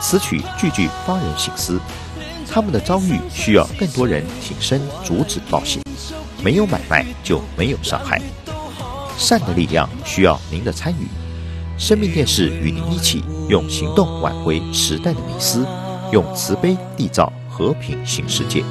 此曲句句发人省思，他们的遭遇需要更多人挺身阻止暴行。没有买卖就没有伤害，善的力量需要您的参与。生命电视与您一起用行动挽回时代的迷思，用慈悲缔造和平新世界。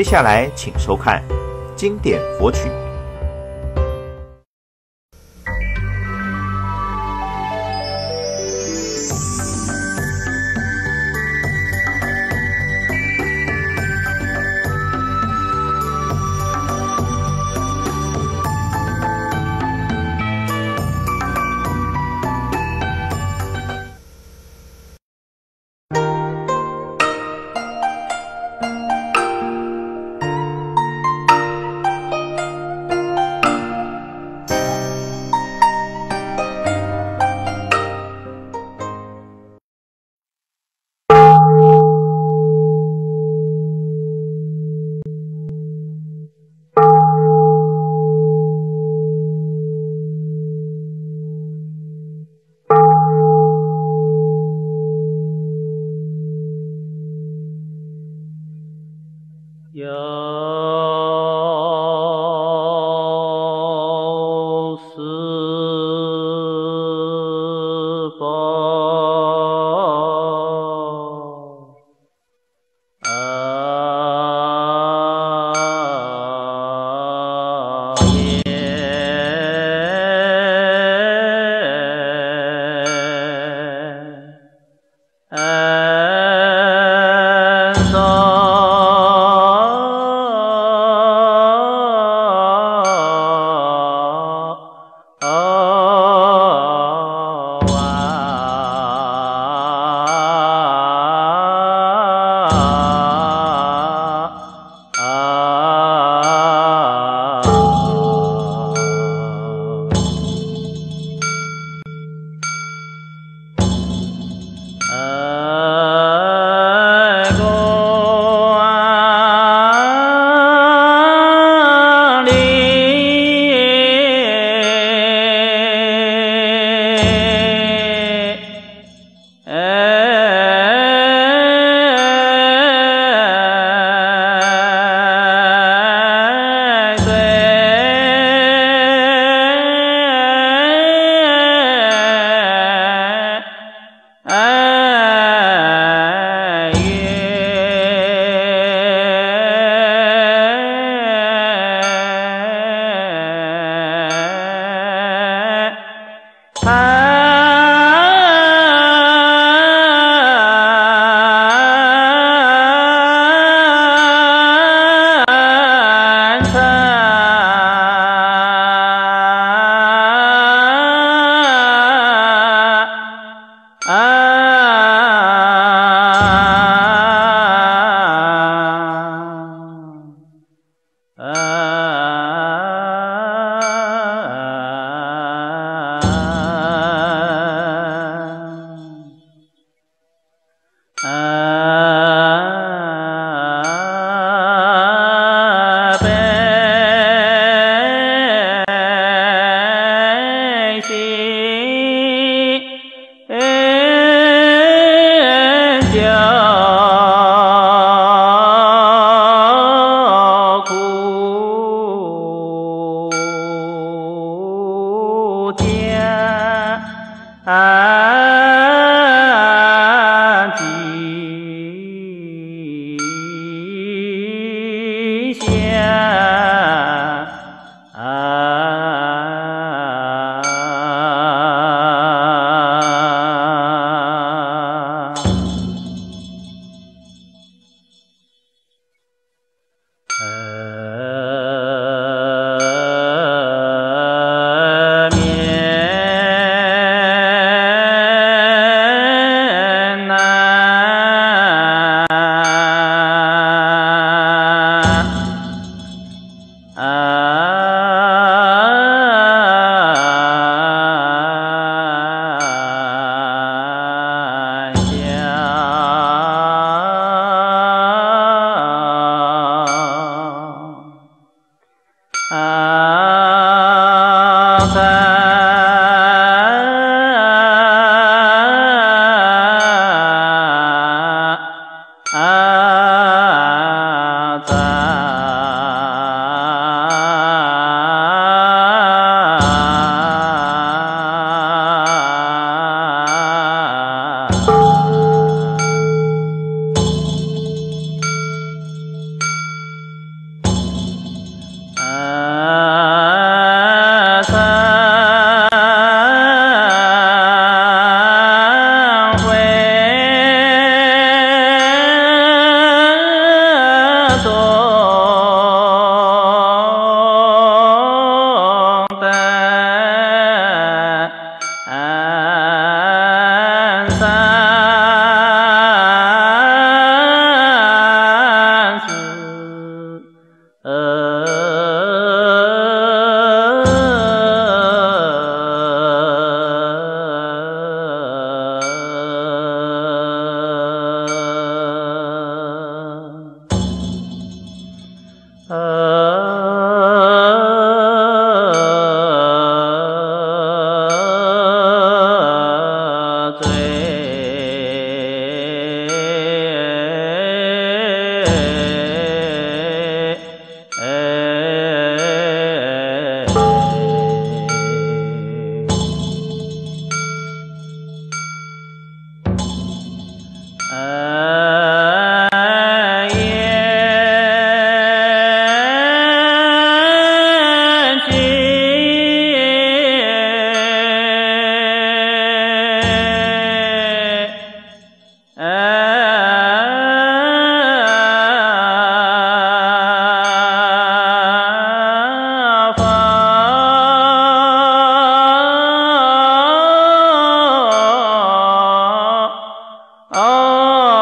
接下来，请收看经典佛曲。和 Allah.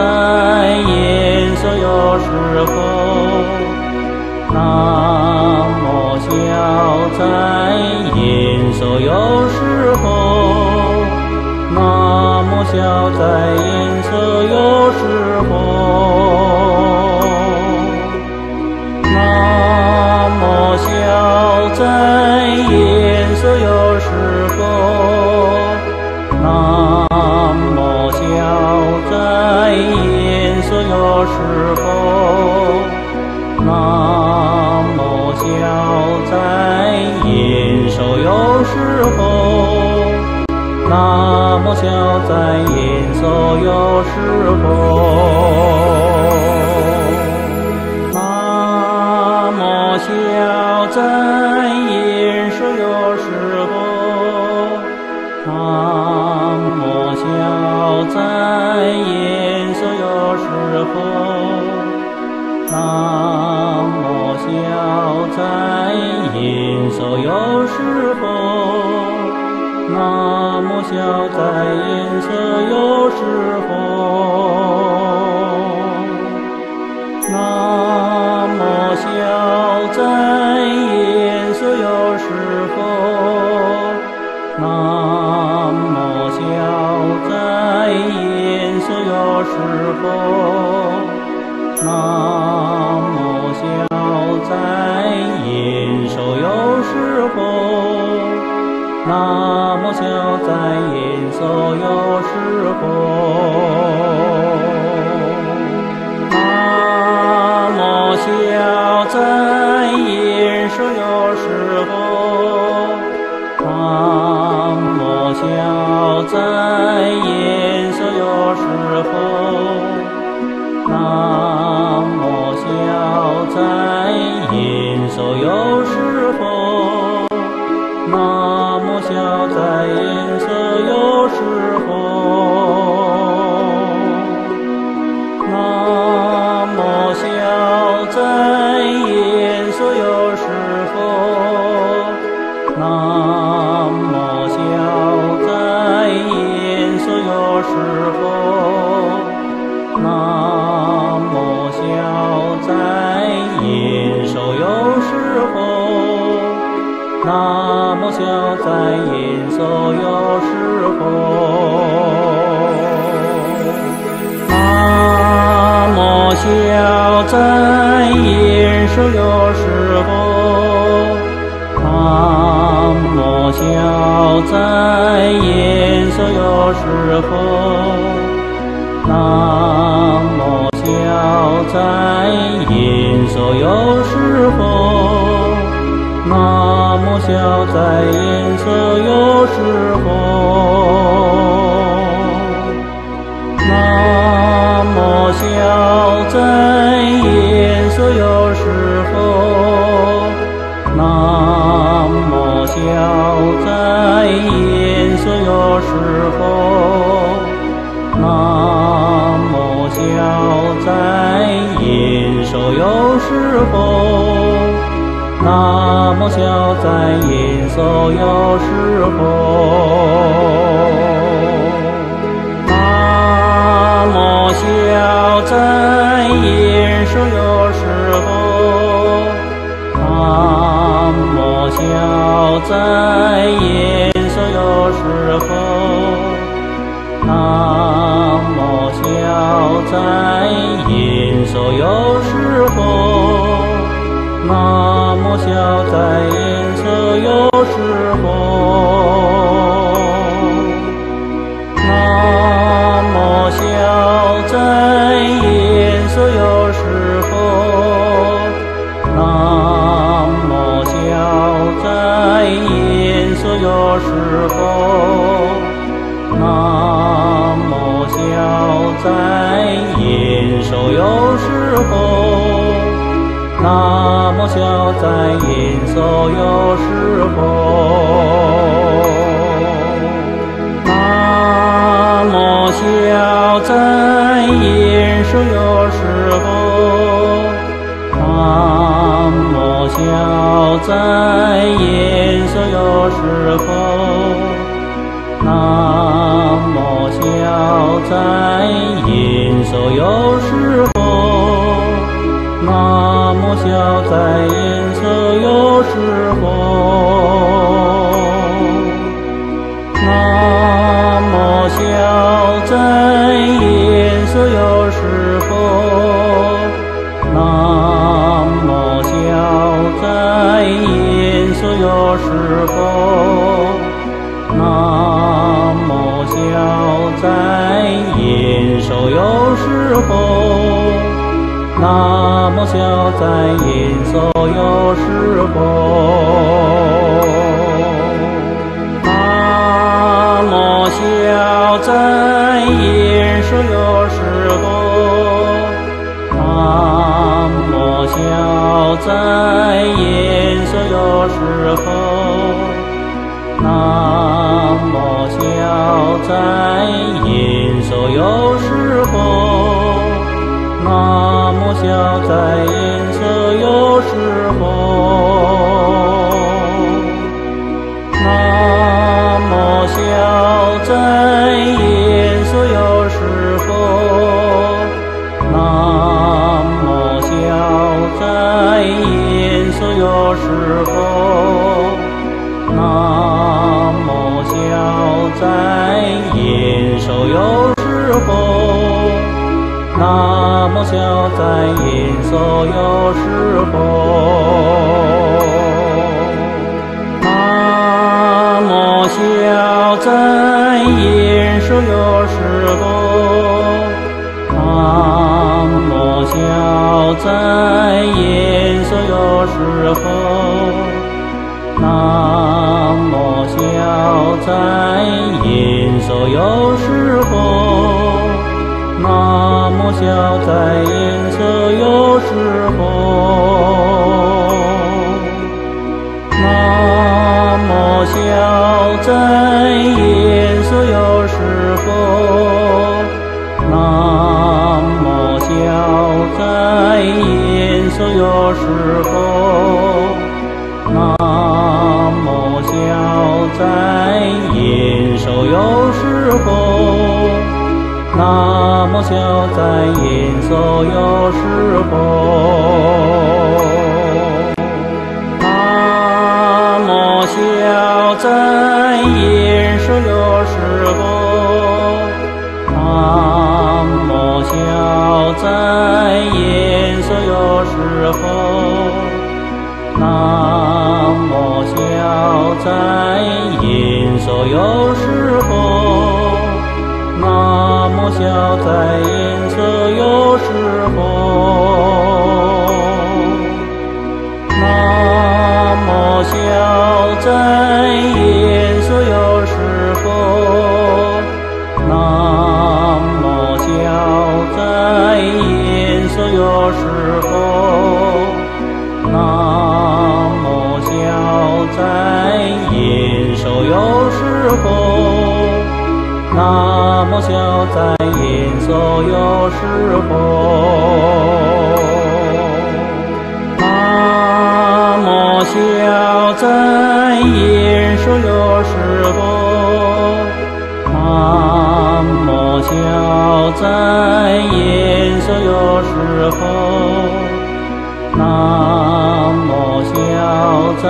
在颜色有时候那么小在颜色有时候那么小在颜色有时候那么小在银色有时候那么小在银色有时候那么小在银色有时候。音色有时候，那么小；在音色有时候，那么小；在音色有时候，那么小；在音色有时候。那么小，再严肃有时候；那么小，真严肃有时候；那么小，再严肃有时候；那么小，再严肃有时候。那么小在银色有时候，那么小在银色有时候，那么小在银色有时候，那么小在银色有时候。那么小，在延色有时候，那么小，在银色有时候，那么小，在银色有时候，那么小，在银色有时候。南无消灾延寿有时候南无消灾有时候南无消灾隐没有时候南无消灾隐没有时候哪那么小在颜色有时候，那么小在颜色有时候，那么小在颜色有时候，那么小在颜色有时候。南无消灾延寿又是否？南无消灾延寿又是否？南无消灾延寿又是否？南无消灾延寿又是否？南消灾小在颜色，有时候。那么小在颜色，有时候。那么小在颜色，有时候。那么小在颜色，有时候。南无消灾延色有时候南无消灾隐色有时候南无消灾隐色有时候南无消灾隐色有时小在颜色有时候，那么小在颜色有时候，那么小在颜色有时候。欢迎所有时候那么小在演奏，有时候那么小在，有时候那么小在，有时候那么小在演奏，有时候。南无消灾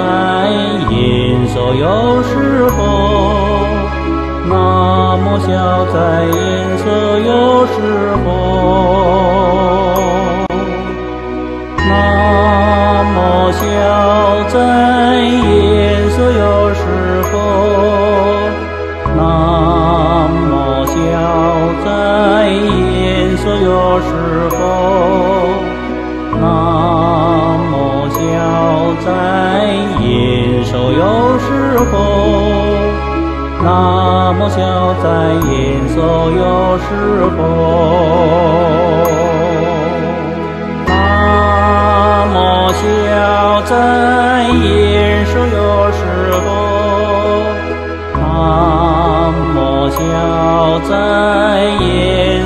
延寿又是否？南无消灾延寿又是否？南无消灾延寿又是否？南无消灾延寿又是否？有时候，那么小在银色有时候，那么小在银色有时候，那么小在银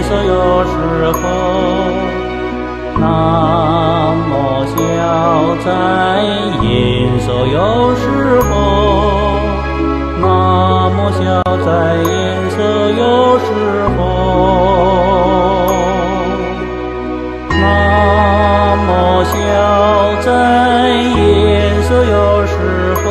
色有时候。南无小灾延寿有时佛，南无小灾延寿有时佛，南无小灾延寿有时佛，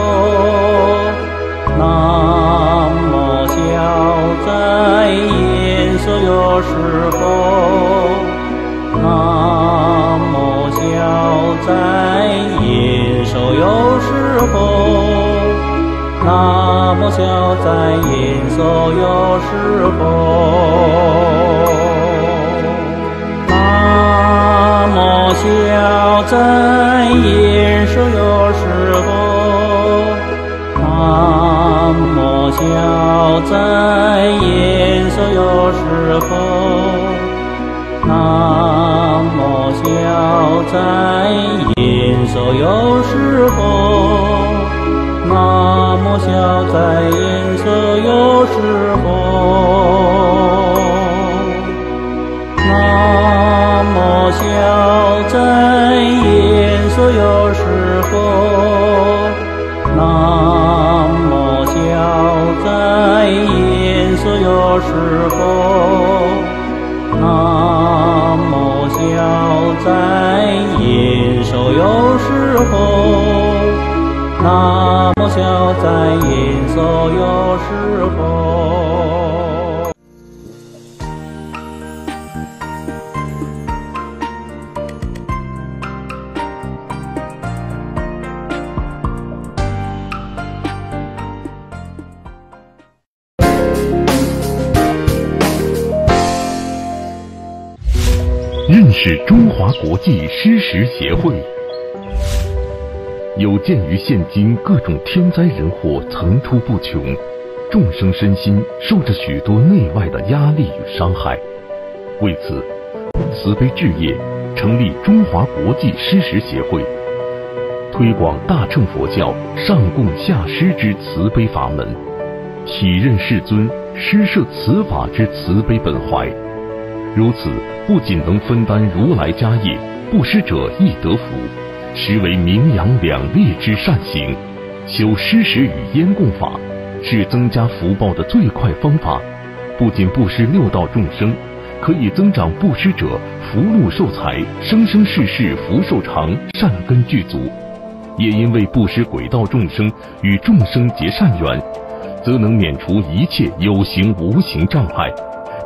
么消灾延寿有时候，那么消灾延寿有时候。那么消灾颜色有时候，那么消灾颜色有时候，石协会。有鉴于现今各种天灾人祸层出不穷，众生身心受着许多内外的压力与伤害，为此，慈悲置业成立中华国际施食协会，推广大乘佛教上供下施之慈悲法门，体认世尊施设此法之慈悲本怀。如此，不仅能分担如来家业，布施者亦得福。实为名扬两利之善行，修施食与烟供法，是增加福报的最快方法。不仅布施六道众生，可以增长布施者福禄寿财，生生世世福寿长，善根具足。也因为布施鬼道众生与众生结善缘，则能免除一切有形无形障碍，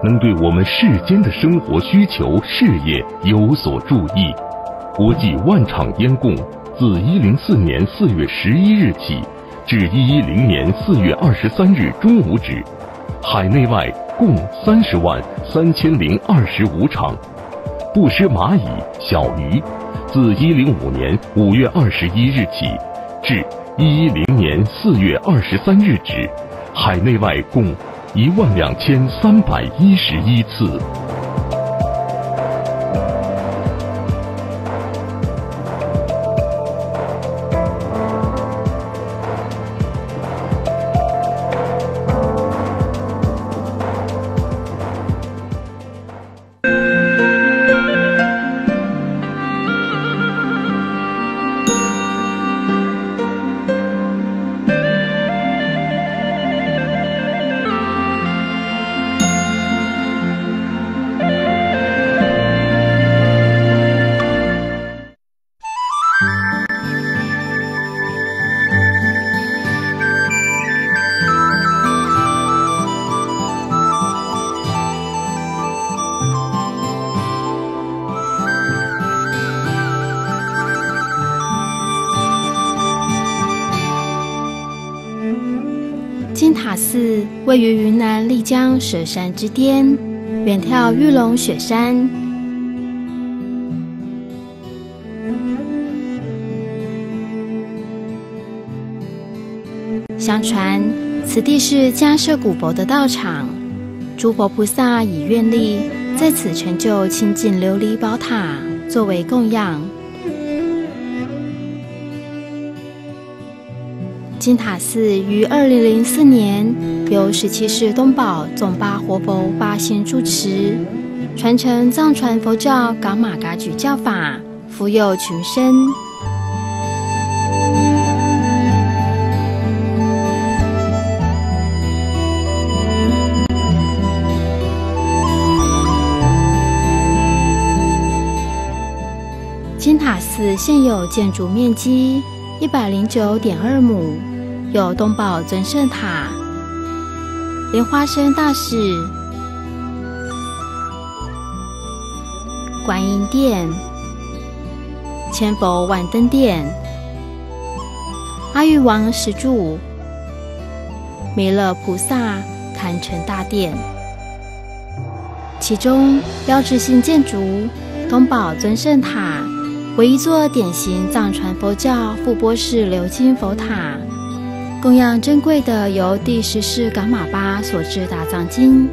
能对我们世间的生活需求、事业有所助益。国际万场烟供自一零四年四月十一日起，至一一零年四月二十三日中午止，海内外共三十万三千零二十五场。布施蚂蚁、小鱼，自一零五年五月二十一日起，至一一零年四月二十三日止，海内外共一万两千三百一十一次。位于云南丽江蛇山之巅，远眺玉龙雪山。相传此地是迦摄古佛的道场，诸佛菩萨以愿力在此成就清净琉璃宝塔，作为供养。金塔寺于二零零四年由十七世东宝总巴活佛发心主持，传承藏传佛教噶玛噶举教法，福佑群生。金塔寺现有建筑面积一百零九点二亩。有东宝尊圣塔、莲花生大士、观音殿、千佛万灯殿、阿育王石柱、弥勒菩萨坛城大殿。其中标志性建筑东宝尊圣塔，为一座典型藏传佛教富波式鎏金佛塔，同样珍贵的由第十世噶玛巴所制大藏经。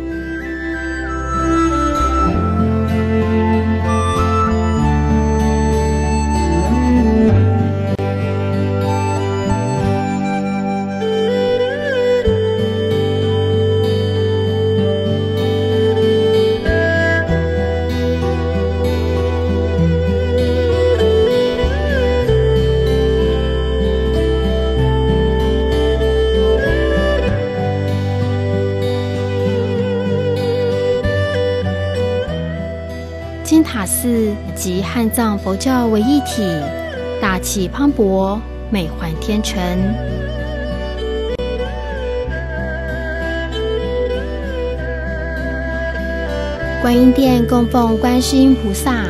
藏佛教为一体，大气磅礴，美幻天成。观音殿供奉观世音菩萨，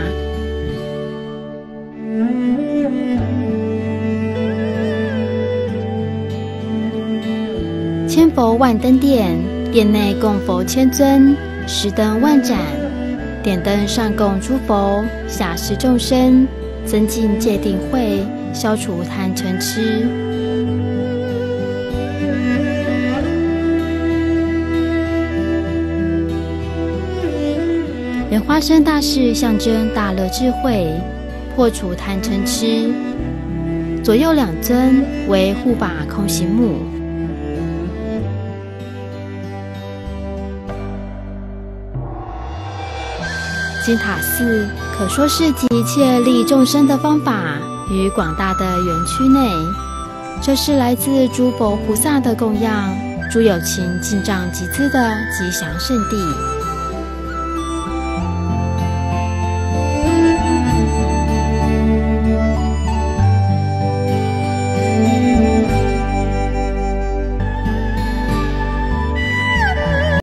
千佛万灯殿，殿内供佛千尊，十灯万盏。点灯上供诸佛，下施众生，增进戒定慧，消除贪嗔痴。莲花生大士象征大乐智慧，破除贪嗔痴。左右两尊为护法空行母。金塔寺可说是集一切利众生的方法于广大的园区内，这是来自诸佛菩萨的供养，诸有情进藏集资的吉祥圣地。